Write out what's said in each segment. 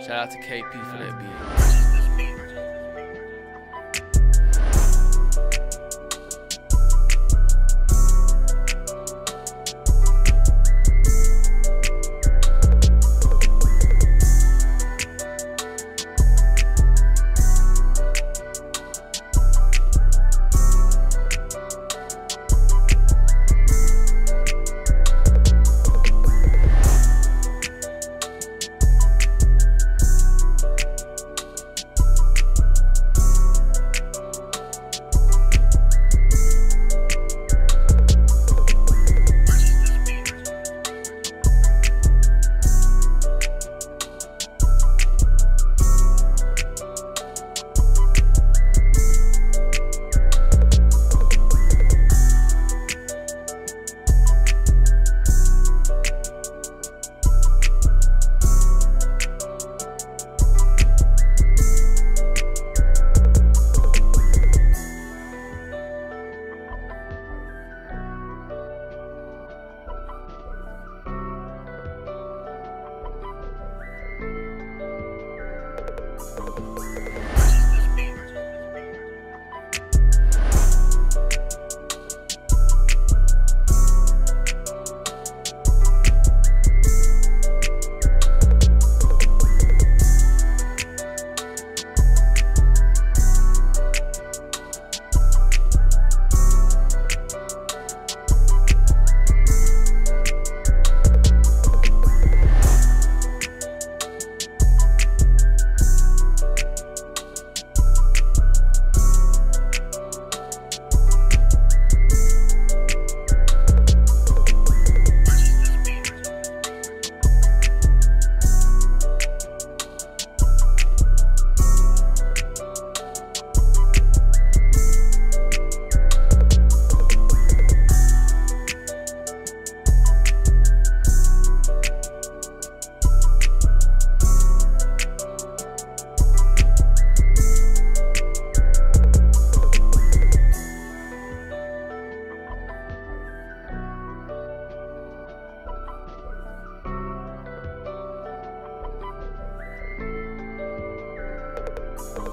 Shout out to KP for that beat.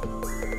you